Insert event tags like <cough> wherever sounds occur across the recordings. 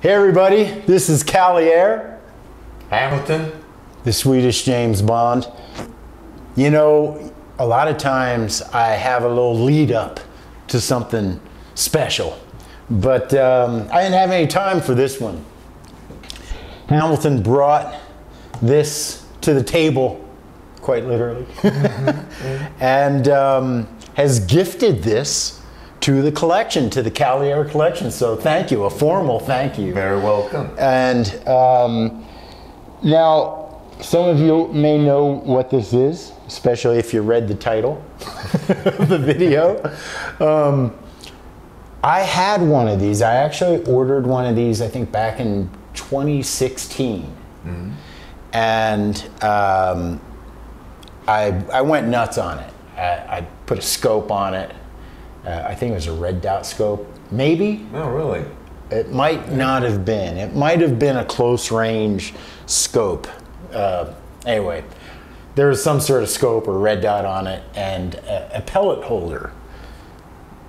Hey everybody, this is CaliAir, Hamilton. the Swedish James Bond. You know, a lot of times I have a little lead up to something special, but um, I didn't have any time for this one. Hamilton brought this to the table, quite literally, <laughs> and um, has gifted this to the collection, to the CaliAir collection. So thank you, a formal thank you. Very welcome. And um, now, some of you may know what this is, especially if you read the title of the video. Um, I had one of these. I actually ordered one of these, I think, back in 2016. And um, I, I went nuts on it. I, I put a scope on it. Uh, I think it was a red dot scope. Maybe No, really. it might not have been. It might have been a close range scope. Uh, anyway, there was some sort of scope or red dot on it and a, a pellet holder.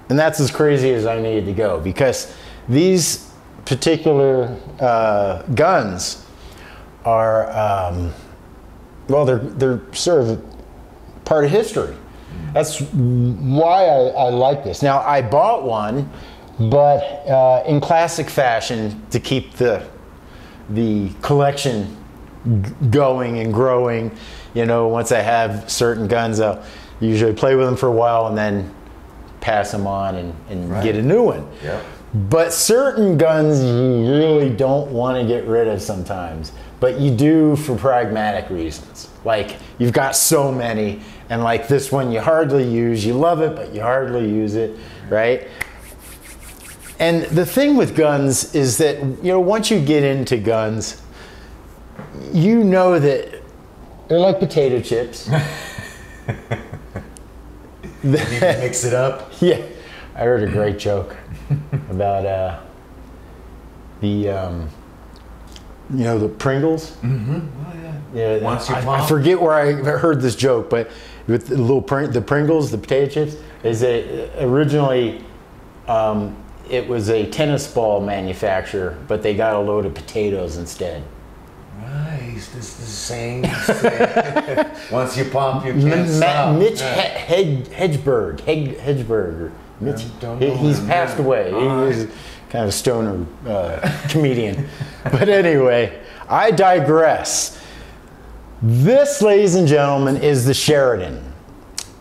And that's as crazy as I needed to go because these particular uh, guns are, um, well, they're, they're sort of part of history. That's why I, I like this. Now, I bought one, but uh, in classic fashion to keep the the collection g- going and growing. You know, once I have certain guns, I'll usually play with them for a while and then pass them on and, and Right. get a new one. Yeah. But certain guns you really don't want to get rid of sometimes, but you do for pragmatic reasons. Like you've got so many, and like this one you hardly use. You love it, but you hardly use it, right? And the thing with guns is that, you know, once you get into guns, you know that they're like potato chips. <laughs> You can mix it up. <laughs> Yeah, I heard a great joke about uh, the, um, you know, the Pringles. Mm-hmm. Oh, Yeah, yeah. Once you I, I forget where I heard this joke, but with the little Pring- the Pringles, the potato chips, is that originally um, it was a tennis ball manufacturer, but they got a load of potatoes instead. Right. This is the same. <laughs> Once you pump, you can't M- stop. Mitch Yeah. Hed- Hedberg, Hed- Hedberg, Mitch, he- he's passed away. He was kind of stoner uh, comedian. But anyway, I digress. This, ladies and gentlemen, is the Sheridan.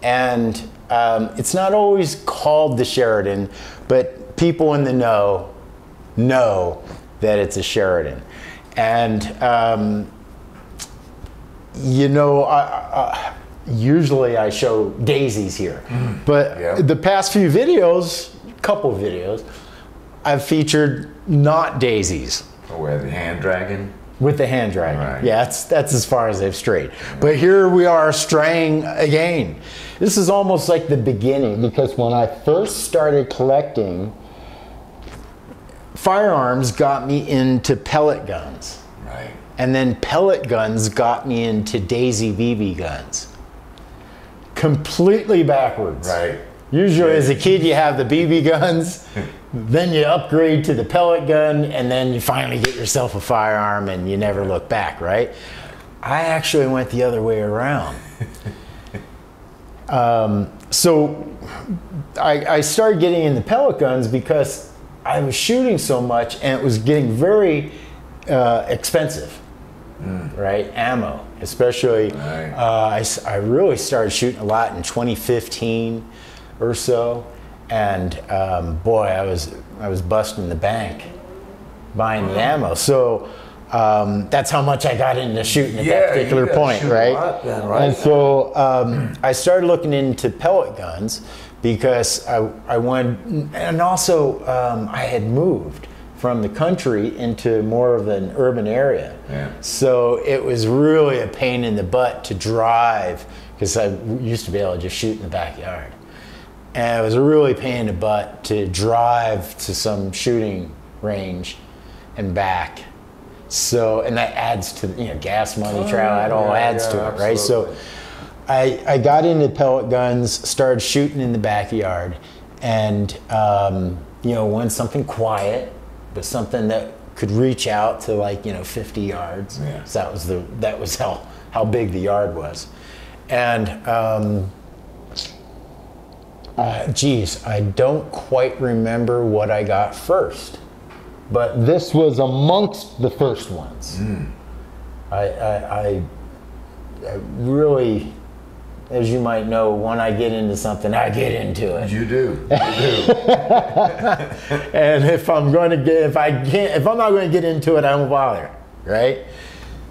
And um, it's not always called the Sheridan, but people in the know know that it's a Sheridan. And um, you know, I, I, usually I show daisies here, but Yeah. the past few videos, couple videos, I've featured not daisies with the hand dragon. with the hand dragon. Right. Yeah, that's that's as far as I've strayed. But here we are straying again. This is almost like the beginning because when I first started collecting, firearms got me into pellet guns. Right. And then pellet guns got me into Daisy BB guns. Completely backwards. Right. Usually, as a kid, you have the BB guns, <laughs> then you upgrade to the pellet gun, and then you finally get yourself a firearm and you never look back, right? I actually went the other way around. <laughs> um, so I, I started getting into pellet guns because I was shooting so much and it was getting very uh, expensive right? Ammo, especially. Right. Uh, I, I really started shooting a lot in 2015 or so, and um, boy, I was I was busting the bank buying the ammo. So. Um, that's how much I got into shooting at Yeah, that particular point, right? then, right? And so um, I started looking into pellet guns because I, I wanted, and also um, I had moved from the country into more of an urban area. Yeah. So it was really a pain in the butt to drive because I used to be able to just shoot in the backyard. And it was a really pain in the butt to drive to some shooting range and back. So, and that adds to, you know, gas money, travel, that all Oh, yeah, adds yeah, to it, right? So. I, I got into pellet guns, started shooting in the backyard, and um, you know, when something quiet, but something that could reach out to like you know 50 yards. Yeah. So that was the that was how how big the yard was, and um, uh, geez, I don't quite remember what I got first, but this was amongst the first ones. I, I, I, I really, as you might know, when I get into something, I get into it. You do. <laughs> You do. and if I'm going to get, if I can't, if I'm not going to get into it, I won't bother, right?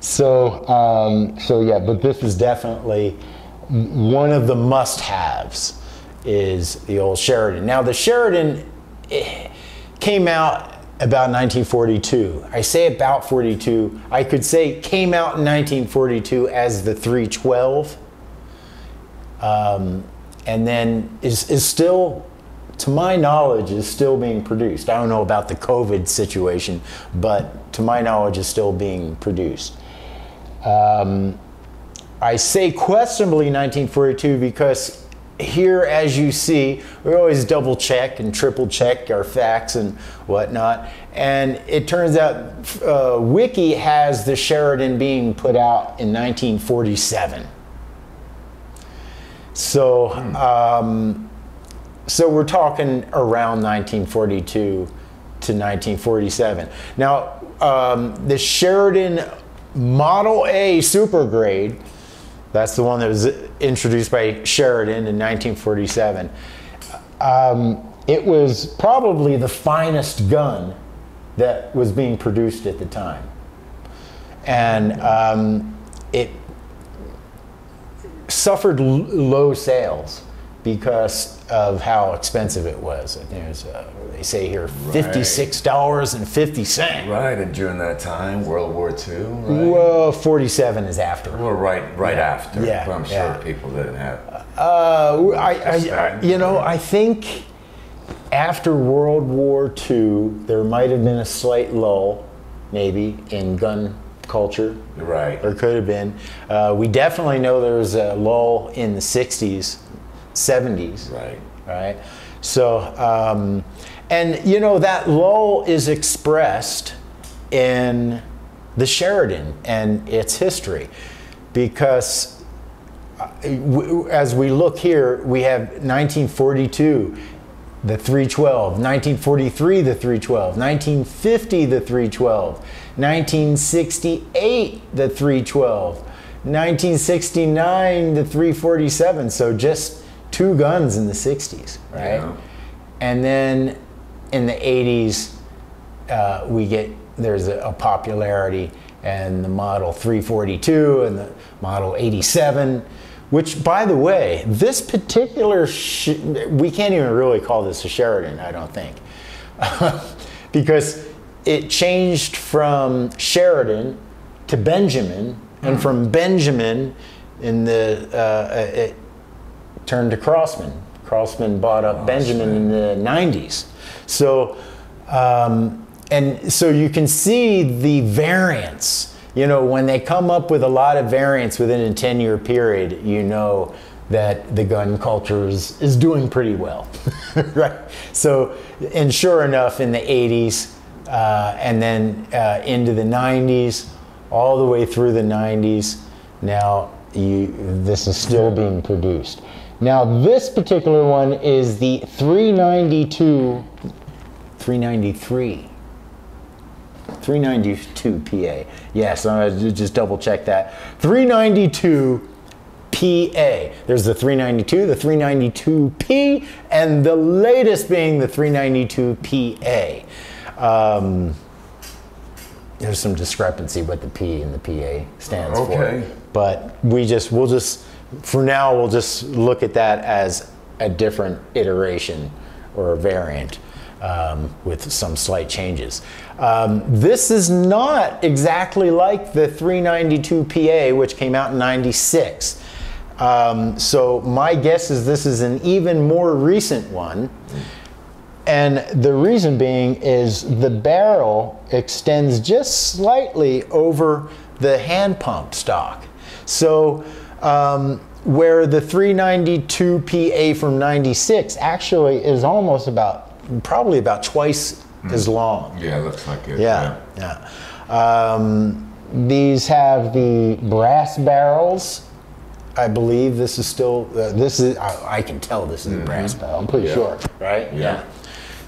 So, um, so yeah, but this is definitely one of the must-haves is the old Sheridan. Now the Sheridan eh, came out about 1942. I say about 42. I could say came out in 1942 as the 312 um, and then is, is still, to my knowledge, is still being produced. I don't know about the COVID situation, but to my knowledge, is still being produced. Um, I say questionably 1942 because here, as you see, we always double check and triple check our facts and whatnot. And it turns out uh, Wiki has the Sheridan being put out in 1947. So, um, so we're talking around 1942 to 1947. Now, um, the Sheridan Model A Super Grade, that's the one that was introduced by Sheridan in 1947. Um, it was probably the finest gun that was being produced at the time. And um, it suffered low sales because of how expensive it was. There's, uh, they say here, fifty-six dollars and fifty cents. right, and during that time, World War II, right? Well, forty-seven is after. Well, right, right after. Yeah, But I'm sure yeah. people didn't have. Uh, I, I, I, you know, I think after World War II, there might have been a slight lull, maybe, in gun culture. Right. Or could have been. Uh, we definitely know there was a lull in the 60s, 70s. Right. Right. So, um, and you know, that lull is expressed in the Sheridan and its history because uh, as we look here, we have 1942, the 312, 1943, the 312, 1950, the 312, 1968, the 312, 1969, the 347. So just two guns in the 60s, right? Yeah. And then in the 80s, uh, we get there's a, a popularity and the model 342 and the model 87 which by the way this particular sh- we can't even really call this a sheridan i don't think <laughs> because it changed from sheridan to benjamin and from benjamin in the uh, it turned to crosman crosman bought up benjamin in the 90s so um, and so you can see the variance. You know, when they come up with a lot of variance within a 10 year period, you know that the gun culture is, is doing pretty well. <laughs> right? So, and sure enough, in the 80s uh, and then uh, into the 90s, all the way through the 90s, now you, this is still being produced. Now, this particular one is the 392 393. 392 PA. Yes, I just double check that. 392 PA. There's the 392, the 392P, and the latest being the 392 PA. Um, there's some discrepancy what the P and the PA stands Okay. for. But we just, we'll just, for now, we'll just look at that as a different iteration or a variant um, with some slight changes. Um, this is not exactly like the 392 PA, which came out in 96. Um, so my guess is this is an even more recent one. And the reason being is the barrel extends just slightly over the hand pump stock. So um, where the 392 PA from 96 actually is almost about, probably about twice as long. Yeah, looks like it. Yeah, yeah. Um, these have the brass barrels. I believe this is still. Uh, this is. I, I can tell this is a brass barrel. I'm pretty Yeah. sure, right? Yeah.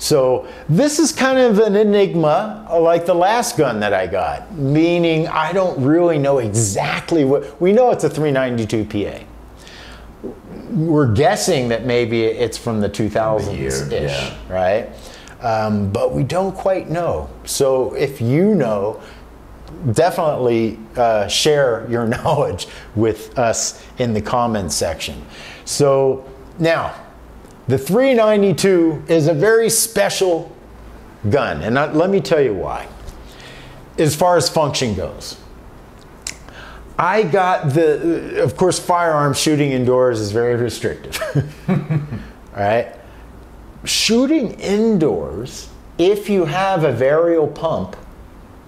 So this is kind of an enigma, like the last gun that I got. Meaning, I don't really know exactly what. We know it's a 392 PA. We're guessing that maybe it's from the 2000s ish, yeah. right? Um, but we don't quite know. So if you know, definitely uh, share your <laughs> knowledge with us in the comments section. So now, the 392 is a very special gun, and I, let me tell you why. As far as function goes, I got the, uh, of course, firearm shooting indoors is very restrictive. All <laughs> right. Shooting indoors, if you have a varial pump,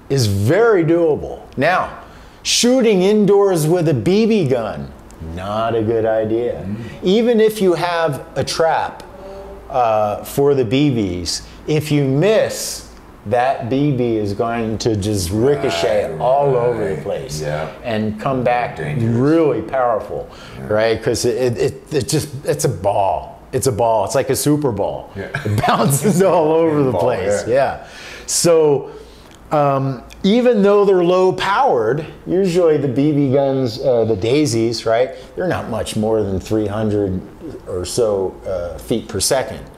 is very doable. Now, shooting indoors with a BB gun, not a good idea. Even if you have a trap uh, for the BBs, if you miss, that BB is going to just ricochet Right, all over the place yeah. and come back Dangerous. really powerful, right? Because it, it, it just it's a ball. It's a ball. It's like a super ball. Yeah. <laughs> It bounces all over <laughs> the Ball, place. yeah. Yeah. So um, even though they're low powered, usually the BB guns, uh, the daisies, right? They're not much more than 300 or so uh, feet per second.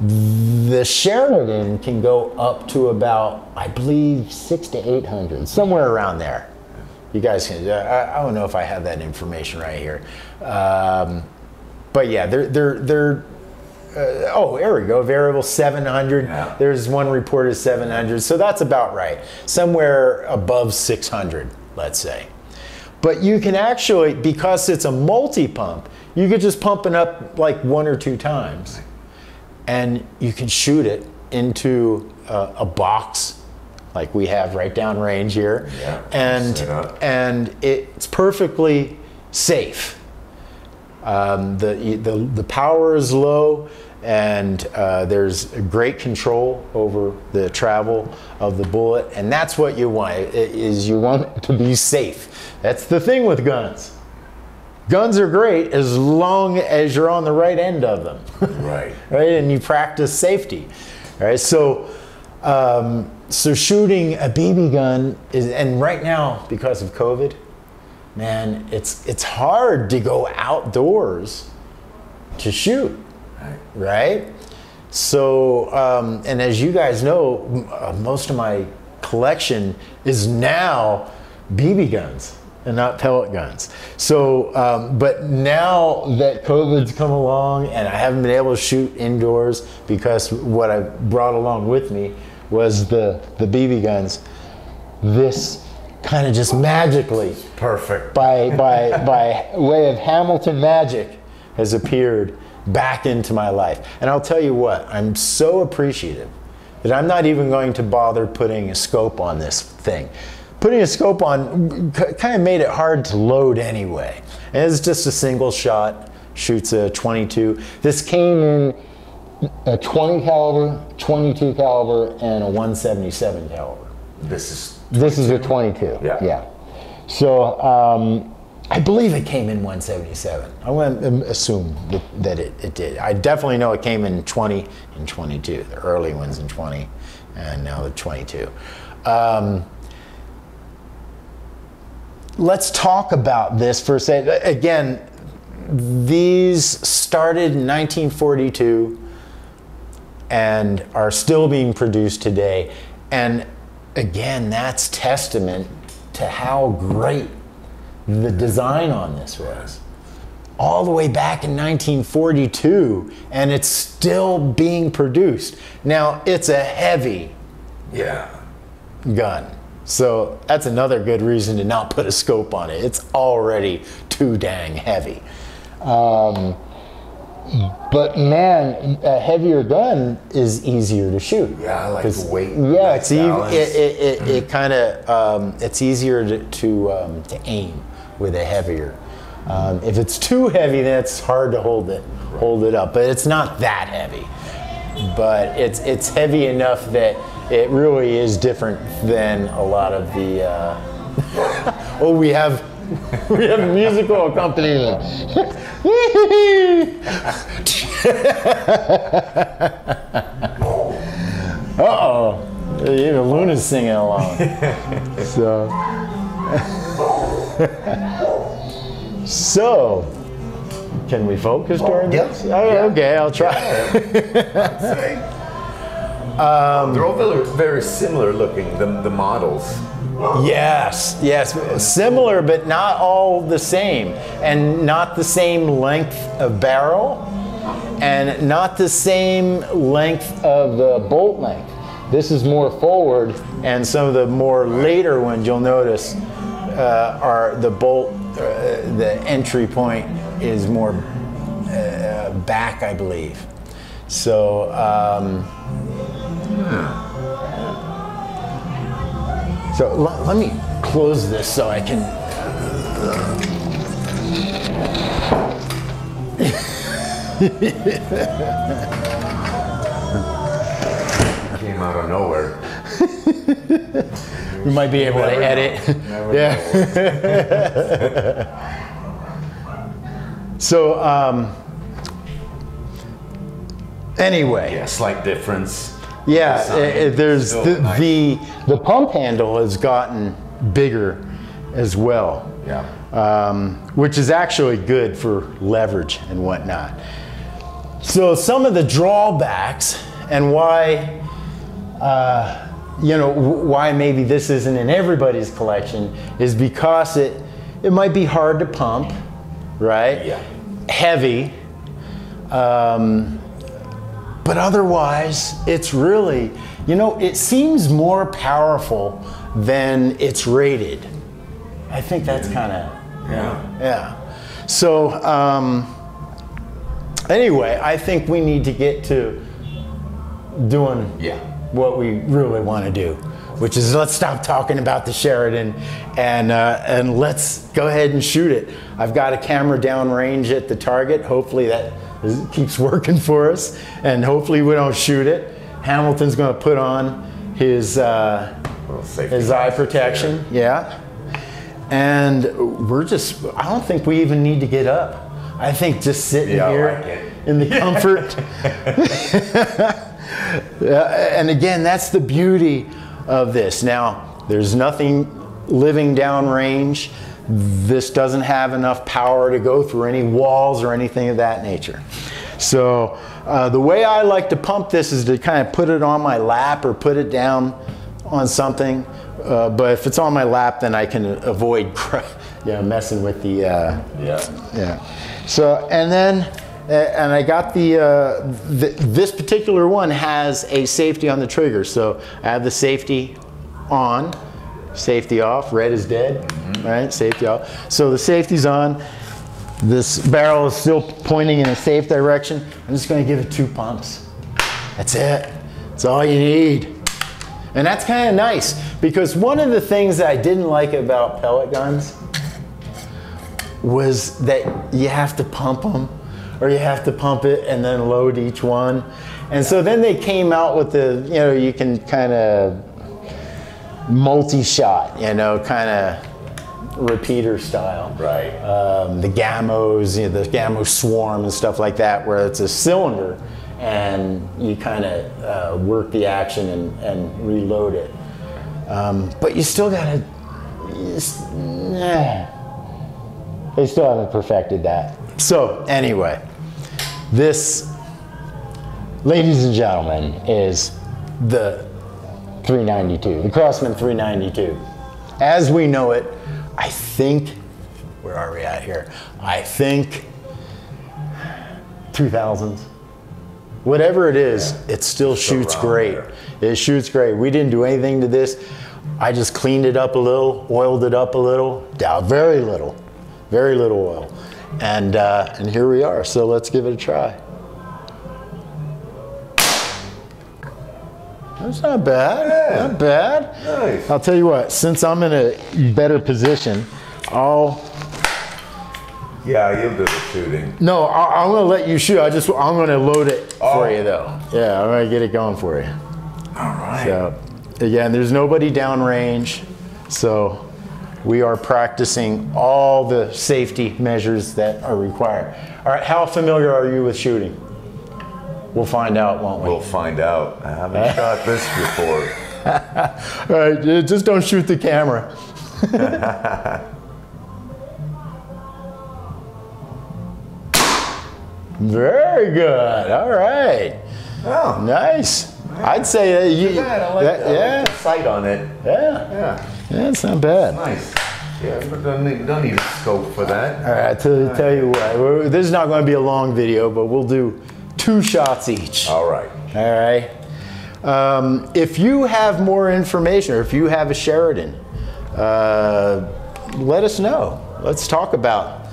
The Sheridan can go up to about, I believe, six to 800, somewhere around there. You guys can, I, I don't know if I have that information right here. Um, but yeah, they're, they're, they're, uh, oh, there we go, variable 700. Yeah. There's one reported 700, so that's about right. Somewhere above 600, let's say. But you can actually, because it's a multi pump, you could just pump it up like one or two times and you can shoot it into a, a box like we have right down range here Yeah, and and it's perfectly safe um, the, the the power is low and uh, there's great control over the travel of the bullet and that's what you want is you want it to be safe that's the thing with guns guns are great as long as you're on the right end of them <laughs> Right. right? And you practice safety, right? So, um, so shooting a BB gun is, and right now because of COVID, man, it's it's hard to go outdoors to shoot, right? So, um, and as you guys know, uh, most of my collection is now BB guns and not pellet guns. So, um, but now that COVID's come along and I haven't been able to shoot indoors because what I brought along with me was the, the BB guns, this kind of just magically Perfect. by by by way of Hamilton magic has appeared back into my life. And I'll tell you what, I'm so appreciative that I'm not even going to bother putting a scope on this thing. Putting a scope on kind of made it hard to load anyway. And it's just a single shot, shoots a 22. This came in a 20 caliber, 22 caliber, and a 177 caliber. This is This is a 22. Yeah. Yeah. So um, I believe it came in 177. I want to assume that, that it, it did. I definitely know it came in 20 and 22. The early ones in 20, and now the 22. Um, let's talk about this for a second. Again, these started in 1942 and are still being produced today. And again, that's testament to how great the design on this was. All the way back in 1942, and it's still being produced. Now, it's a heavy yeah. gun. So that's another good reason to not put a scope on it. It's already too dang heavy. Um, but man, a heavier gun is easier to shoot. Yeah, I like the weight. Yeah, it's even, it, it, it, it kind of um, it's easier to to, um, to aim with a heavier. Um, if it's too heavy, then it's hard to hold it hold it up. But it's not that heavy. but it's it's heavy enough that it really is different than a lot of the. Uh, <laughs> oh, we have <laughs> we have musical accompaniment. <laughs> <laughs> uh oh, even Luna's singing along. <laughs> so. so, can we focus toward Yep. this? Oh, Yeah. Okay, I'll try. <laughs> Um, They're all very, very similar looking, the, the models. Yes, yes, similar, but not all the same, and not the same length of barrel, and not the same length of the bolt length. This is more forward, and some of the more later ones you'll notice uh, are the bolt, uh, the entry point is more uh, back, I believe. So. Um, So l- let me close this so I can. Came out of nowhere. <laughs> We might be able to know. edit. <laughs> Yeah. <laughs> So um, anyway, Yeah, slight difference. Yeah, Design. i- i- there's the, nice. the the pump handle has gotten bigger as well. Yeah. um, which is actually good for leverage and whatnot. So some of the drawbacks and why, uh, you know, why maybe this isn't in everybody's collection is because it it might be hard to pump, right? Yeah. Heavy. Um, but otherwise, it's really, you know, it seems more powerful than it's rated. I think that's kind of Yeah. yeah. So um, anyway, I think we need to get to doing Yeah. what we really want to do, which is let's stop talking about the Sheridan and uh, and let's go ahead and shoot it. I've got a camera downrange at the target. Hopefully that is, keeps working for us, and hopefully we don't shoot it. Hamilton's going to put on his. Uh, his eye protection, yeah. And we're just, I don't think we even need to get up. I think just sitting Yeah, here like in the comfort. <laughs> <laughs> Yeah, and again, that's the beauty of this. Now, there's nothing living downrange. This doesn't have enough power to go through any walls or anything of that nature. So, uh, the way I like to pump this is to kind of put it on my lap or put it down on something. Uh, but if it's on my lap, then I can avoid <laughs> know, messing with the. Uh, Yeah. yeah. So and then and I got the, uh, th- this particular one has a safety on the trigger. So I have the safety on, safety off. Red is dead, right? Safety off. So the safety's on. This barrel is still pointing in a safe direction. I'm just going to give it two pumps. That's it. That's all you need. And that's kind of nice because one of the things that I didn't like about pellet guns was that you have to pump them or you have to pump it and then load each one. And so then they came out with the, you know, you can kind of multi-shot, you know, kind of repeater style. Right. Um, the gamos, you know, the gamo swarm and stuff like that, where it's a cylinder and you kind of uh, work the action and, and reload it. Um, but you still gotta, nah. they still haven't perfected that. So anyway, this, ladies and gentlemen, is the 392, the Crosman 392. As we know it, I think, where are we at here? I think 2000s. Whatever it is, it still shoots around great. there. It shoots great. We didn't do anything to this. I just cleaned it up a little, oiled it up a little, down very little, very little oil, and uh, and here we are. So let's give it a try. That's not bad. Not bad. Nice. I'll tell you what. Since I'm in a better position, I'll Yeah, you'll do the shooting. No, I, I'm gonna let you shoot. I just I'm gonna load it for Oh. you though. Yeah, I'm gonna get it going for you. All right. So again, there's nobody downrange, so we are practicing all the safety measures that are required. All right, how familiar are you with shooting? We'll find out, won't we? We'll find out. I haven't <laughs> shot this before. All right, uh, just don't shoot the camera. <laughs> Very good. All right. Oh, Nice. I'd say that you. I like that- that. Like yeah, the sight on it. yeah. Yeah, That's not bad. nice. Yeah, but don't need, don't need a scope for that. All right, to tell you what, this is not going to be a long video, but we'll do two shots each. All right. All right. Um, if you have more information, or if you have a Sheridan, uh, let us know. Let's talk about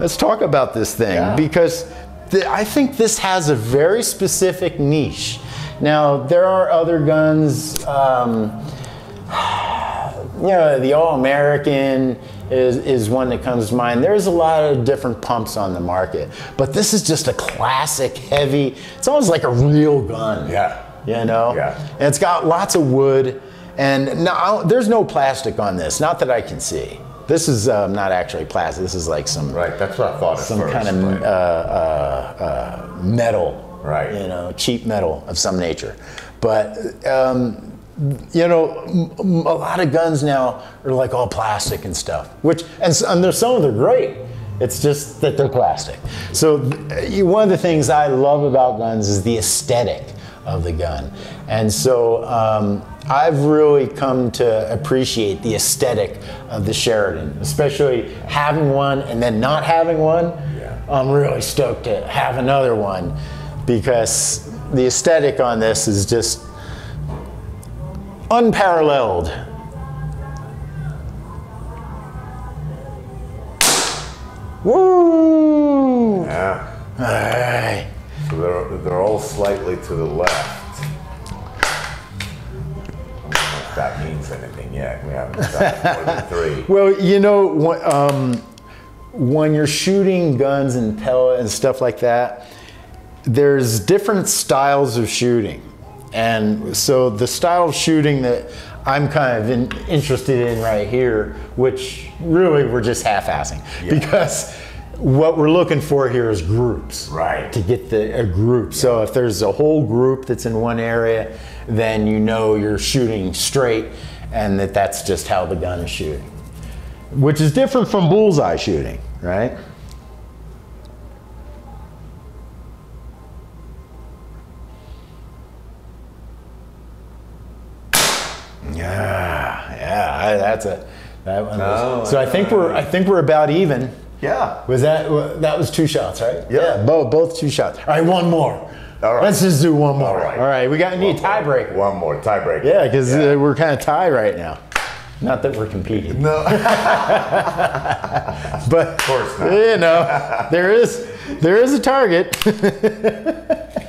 let's talk about this thing Yeah. because th- I think this has a very specific niche. Now there are other guns. Um, you know, the All American is, is one that comes to mind. There's a lot of different pumps on the market, but this is just a classic, heavy. It's almost like a real gun. Yeah. You know? Yeah. And it's got lots of wood, and no, there's no plastic on this, not that I can see. This is um, not actually plastic. This is like some Right, that's what I thought some first. kind of but- uh, uh, uh, metal, Right. You know, cheap metal of some nature. But um, you know, a lot of guns now are like all plastic and stuff. Which and, and there's some of them are great. It's just that they're plastic. So th- one of the things I love about guns is the aesthetic of the gun, and so. Um, I've really come to appreciate the aesthetic of the Sheridan, especially having one and then not having one. Yeah. I'm really stoked to have another one because the aesthetic on this is just unparalleled. Woo! yeah. All right. So they're, they're all slightly to the left. I don't know if that means anything yet. We haven't shot more than <laughs> three. Well, you know, when, um, when you're shooting guns and pellet and stuff like that, there's different styles of shooting. And so the style of shooting that I'm kind of in, interested in right here, which really we're just half-assing, because what we're looking for here is groups. Right. To get the a group. So if there's a whole group that's in one area, then you know you're shooting straight, and that that's just how the gun is shooting, which is different from bullseye shooting, right? That's a that one. No, was, so I think we're I think we're about even. Yeah. Was that that was two shots, right? Yeah. both both two shots. All right, one more. All right. Let's just do one more. All right. All right, we got need tiebreaker. One more tiebreaker. Yeah, because uh, we're kind of tied right now. Not that we're competing, No. <laughs> but of course not. You know, there is there is a target. <laughs>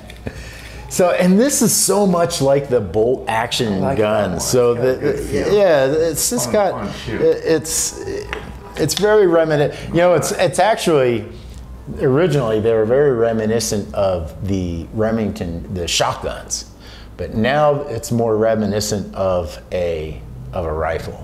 so, and this is so much like the bolt action like gun. So It's the, yeah, it's just Fun- got shoot. it- it's it's very reminiscent. You know, it's it's actually originally they were very reminiscent of the Remington the shotguns, but now it's more reminiscent of a of a rifle.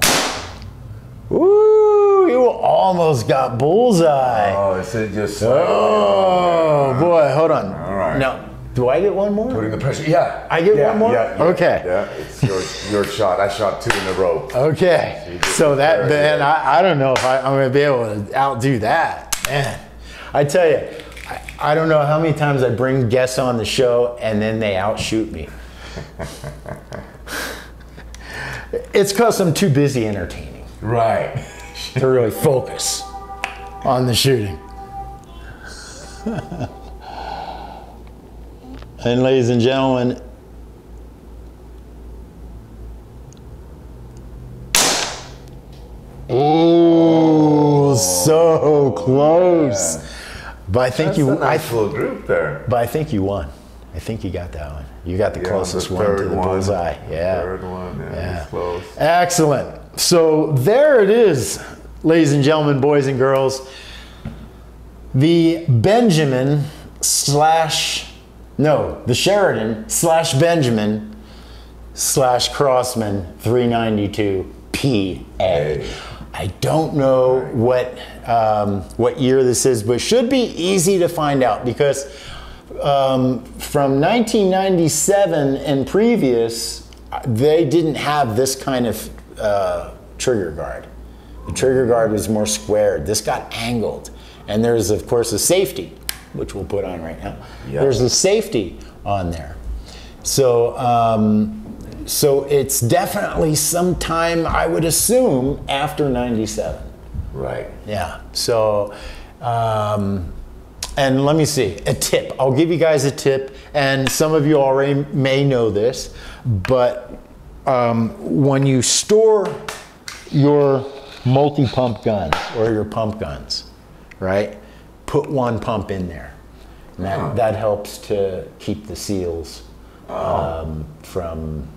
Ooh, you almost got bullseye. Oh, is it just Oh boy, hold on. All right. Now, do I get one more? putting the pressure? Yeah. I get yeah, one more? Yeah, yeah, Okay. Yeah, it's your, your shot. I shot two in a row. Okay. You So that very then. I, I don't know if I, I'm gonna be able to outdo that. Man, I tell you, I, I don't know how many times I bring guests on the show and then they outshoot me. <laughs> it's because I'm too busy entertaining Right. to really focus on the shooting. <laughs> and ladies and gentlemen, Ooh, so close. But I think That's you, a I, nice little group there. but I think you won. I think you got that one. You got the Yeah, closest the one to the one. bullseye. Yeah. Third one. Yeah. Yeah. Close. Excellent. So there it is, ladies and gentlemen, boys and girls. The Benjamin slash, no, the Sheridan slash Benjamin slash Crosman 392 PA. I don't know what um, what year this is, but should be easy to find out because um, from 1997 and previous, they didn't have this kind of uh, trigger guard. The trigger guard was more squared. This got angled. And there's, of course, a safety, which we'll put on right now. Yeah. There's a safety on there. So, um, so it's definitely sometime, I would assume, after 97. Right. Yeah. So, um, and let me see a tip. I'll give you guys a tip, and some of you already may know this, but um, when you store your multi-pump guns or your pump guns, right? Put one pump in there. And that, that helps to keep the seals um, from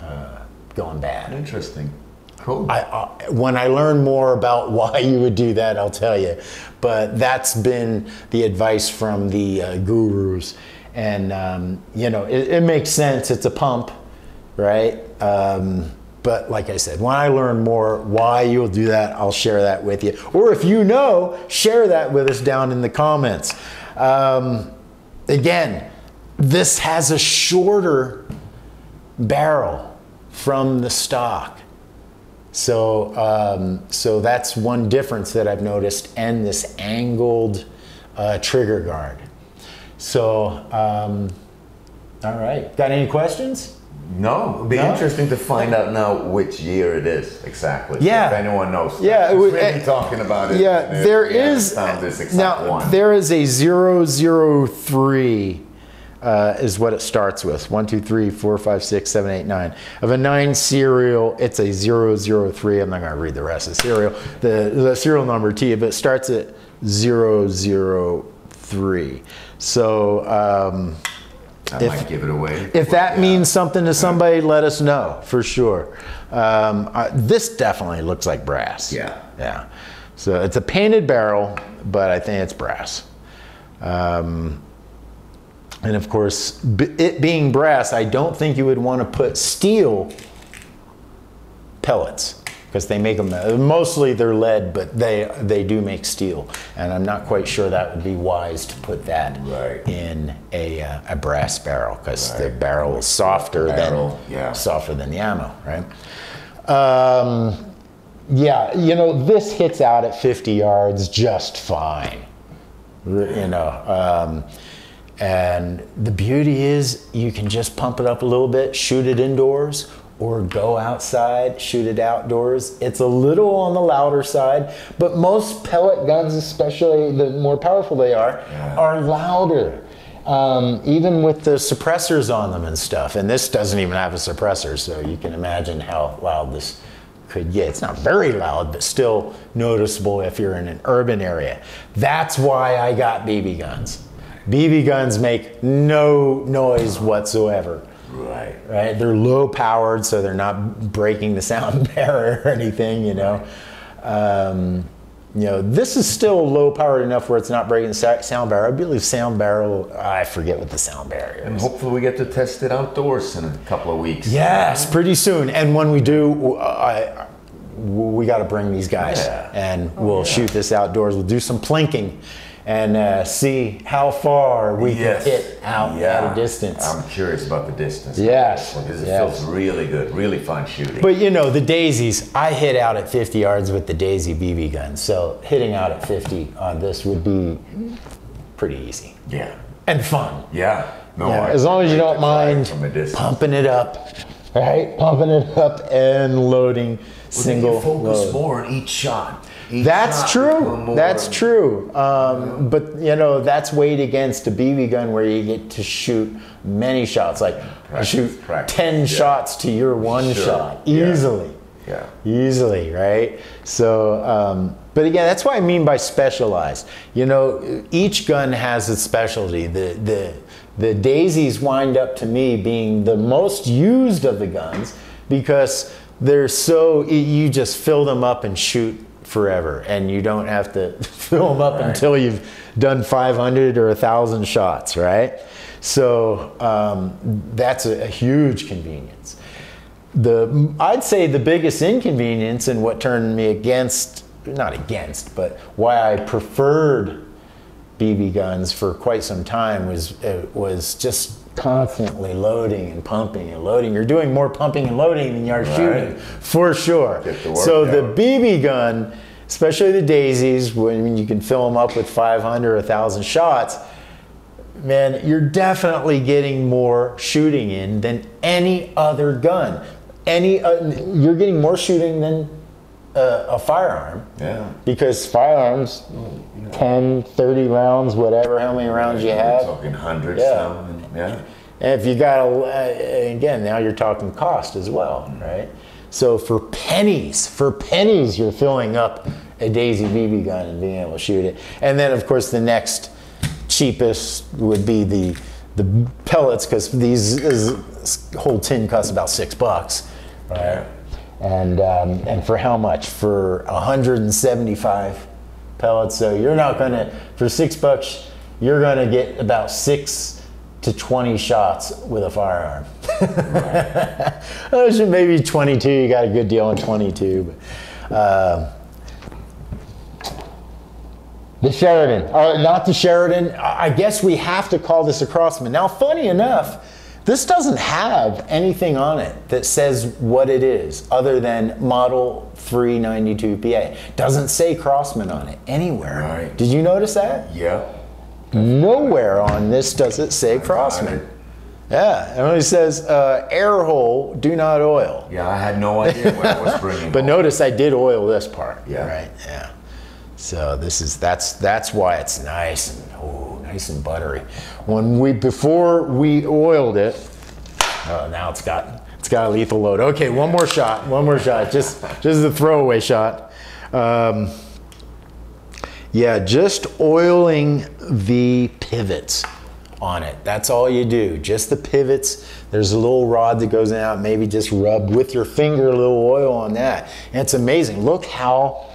uh, going bad. Interesting. Cool. I, I, when I learn more about <laughs> why you would do that, I'll tell you. But that's been the advice from the uh, gurus, and um, you know it, it makes sense. It's a pump, right? Um, but like I said, when I learn more why you'll do that, I'll share that with you. Or if you know, share that with us down in the comments. Um, again, this has a shorter barrel from the stock. So, um, so that's one difference that I've noticed, and this angled uh, trigger guard. So, um, all right. Got any questions? No, it'd be No? interesting to find out now which year it is exactly. Yeah. If anyone knows. Yeah, it been uh, talking about it. Yeah, and there haven't is found this exact now one. there is a 003 uh, is what it starts with. One, two, three, four, five, six, seven, eight, nine. Of a nine serial, it's a 003. I'm not going to read the rest of the serial, the, the serial number to you, but it starts at 003. So um, that if- might give it away. if that Yeah. means something to somebody, let us know for sure. Um, uh, this definitely looks like brass. Yeah. Yeah. So it's a painted barrel, but I think it's brass. Um, and of course, b- it being brass, I don't think you would want to put steel pellets because they make them mostly they're lead, but they they do make steel, and I'm not quite sure that would be wise to put that Right. in a, uh, a brass barrel because the barrel is softer Barrel, than yeah. softer than the ammo, right? Um, yeah, you know this hits out at 50 yards just fine, you know. Um, and the beauty is you can just pump it up a little bit, shoot it indoors, or go outside, shoot it outdoors. It's a little on the louder side, but most pellet guns, especially the more powerful they are, Yeah. are louder. Um, even with the suppressors on them and stuff. And this doesn't even have a suppressor, so you can imagine how loud this could get. It's not very loud, but still noticeable if you're in an urban area. That's why I got BB guns. BB guns make no noise whatsoever. Right. Right? They're low powered, so they're not breaking the sound <laughs> barrier or anything, you know. Um, you know, this is still low powered enough where it's not breaking the sa- sound barrier. I believe sound barrel, I forget what the sound barrier is. And hopefully we get to test it outdoors in a couple of weeks. Yes, pretty soon. And when we do, I, we got to bring these guys Yeah. and we'll shoot this outdoors. We'll do some plinking and uh, see how far we Yes. can hit out Yeah. at a distance. I'm curious about the distance. Yes, Because it yes. feels really good, really fun shooting. But you know, the daisies, I hit out at 50 yards with the daisy BB gun. So hitting out at 50 on this would be pretty easy yeah. and fun. Yeah. No, Yeah, as long as you don't mind from a distance. pumping it up, right? Pumping it up and loading single Well, you focus load. more on each shot. That's true. That's true. Um, but you know, that's weighed against a BB gun where you get to shoot many shots. Like Practice, shoot practice, ten yeah. shots to your one Sure, shot yeah. easily. Yeah. Easily, right? So, um, but again, that's what I mean by specialized. You know, each gun has its specialty. The the the daisies wind up to me being the most used of the guns because they're so you just fill them up and shoot forever, and you don't have to <laughs> fill them up until you've done 500 or 1,000 shots, right? So um, that's a, a huge convenience. The I'd say the biggest inconvenience and what turned me against, not against, but why I preferred BB guns for quite some time was uh, was just constantly loading and pumping and loading. You're doing more pumping and loading than you are shooting, for sure. Get the work So the. BB gun, especially the daisies, when you can fill them up with 500 or 1,000 shots, man, you're definitely getting more shooting in than any other gun. Any, uh, you're getting more shooting than uh, a firearm Yeah. because firearms, 10, 30 rounds, whatever, how many rounds you have. talking hundreds Yeah. now. and- Yeah. And if you got a, again, now you're talking cost as well, right? So for pennies, for pennies, you're filling up a Daisy BB gun and being able to shoot it. And then, of course, the next cheapest would be the the pellets because these this whole tin costs about six bucks, right? And um, and for how much? For 175 pellets. So you're not gonna for six bucks, you're gonna get about six to 20 shots with a firearm. <laughs> So maybe 22. You got a good deal on 22. But, um, the Sheridan, uh, not the Sheridan. I I guess we have to call this a Crosman. Now, funny enough, this doesn't have anything on it that says what it is, other than Model 392 PA. Doesn't say Crosman on it anywhere. Right. Did you notice that? Yeah. Nowhere on this does it say Crosman. Yeah, it only says uh, air hole, do not oil. Yeah, I had no idea what I was bringing. <laughs> But notice I did oil this part. Yeah. Right. Yeah. So this is that's that's why it's nice and nice and buttery. When we before we oiled it, oh now it's got it's got a lethal load. Okay, one more shot. One more shot. Just just a throwaway shot. Um, yeah, just oiling the pivots on it. That's all you do. Just the pivots. There's a little rod that goes out. Maybe just rub with your finger a little oil on that. And it's amazing. Look how.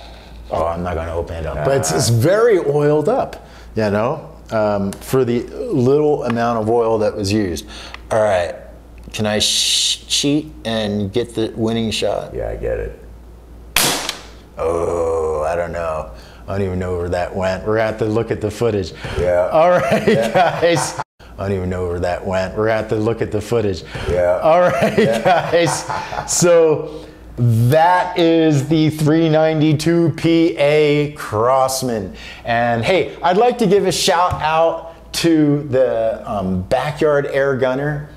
Oh, I'm not going to open it up, but it's, it's very oiled up. You know, um, for the little amount of oil that was used. All right. Can I sh- cheat and get the winning shot? Yeah, I get it. Oh, I don't know. I don't even know where that went. We're gonna have to look at the footage. Yeah. All right, guys. I don't even know where that went. We're gonna have to look at the footage. Yeah. All right, guys. So that is the 392 PA Crosman. And hey, I'd like to give a shout out to the um, backyard air gunner.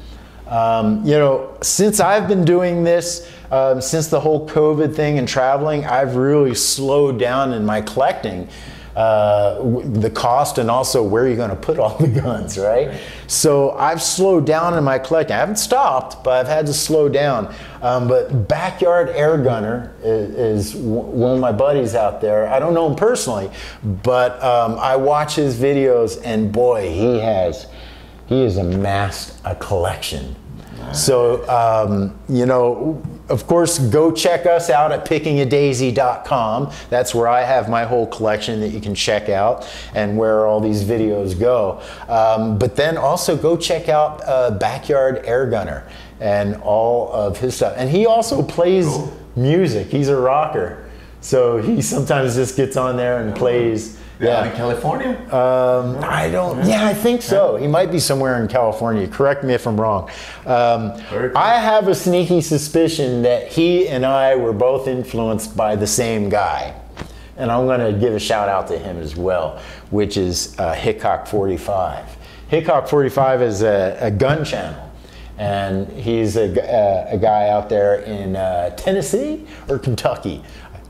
Um, you know, since I've been doing this, um, since the whole COVID thing and traveling, I've really slowed down in my collecting. Uh, the cost and also where you're going to put all the guns, right? So I've slowed down in my collecting. I haven't stopped, but I've had to slow down. Um, but Backyard Air Gunner is, is one of my buddies out there. I don't know him personally, but um, I watch his videos, and boy, he has he has amassed a collection. So, um, you know, of course, go check us out at pickingadaisy.com. That's where I have my whole collection that you can check out and where all these videos go. Um, but then also go check out uh, Backyard Air Gunner and all of his stuff. And he also plays music, he's a rocker. So he sometimes just gets on there and plays. Yeah. in California. Um, I don't. Yeah, I think so. He might be somewhere in California. Correct me if I'm wrong. Um, cool. I have a sneaky suspicion that he and I were both influenced by the same guy, and I'm going to give a shout out to him as well, which is uh, Hickok 45. Hickok 45 is a, a gun channel. And he's a, uh, a guy out there in uh, Tennessee or Kentucky.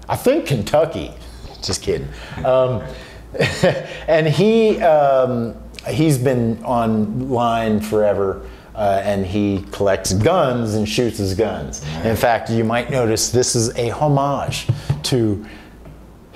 I think Kentucky. Just kidding. Um, <laughs> and he um, he's been online forever, uh, and he collects guns and shoots his guns. In fact, you might notice this is a homage to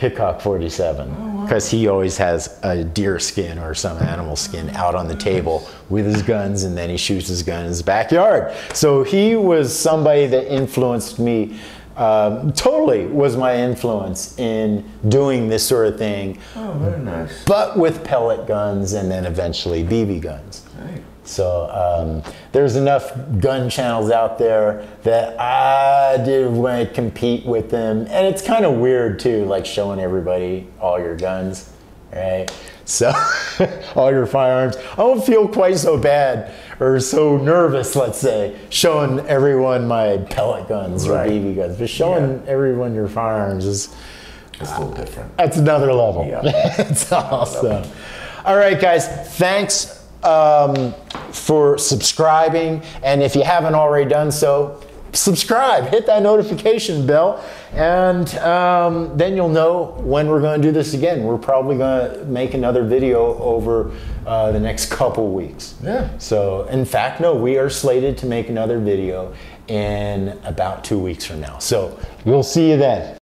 Hickok 47 because he always has a deer skin or some animal skin out on the table with his guns and then he shoots his gun in his backyard. So he was somebody that influenced me um, totally was my influence in doing this sort of thing, Oh, very nice. but with pellet guns and then eventually BB guns. Right. So um, there's enough gun channels out there that I didn't want to compete with them, and it's kind of weird too, like showing everybody all your guns, right? So <laughs> all your firearms. I don't feel quite so bad or so nervous, let's say, showing everyone my pellet guns or Right. BB guns, but showing everyone your firearms is It's a little different. that's another level. Yeah. <laughs> it's awesome. All right, guys. Thanks um, for subscribing, and if you haven't already done so, subscribe. Hit that notification bell, and um, then you'll know when we're going to do this again. We're probably going to make another video over uh, the next couple weeks. Yeah. So, in fact, no, we are slated to make another video in about two weeks from now. So, we'll see you then.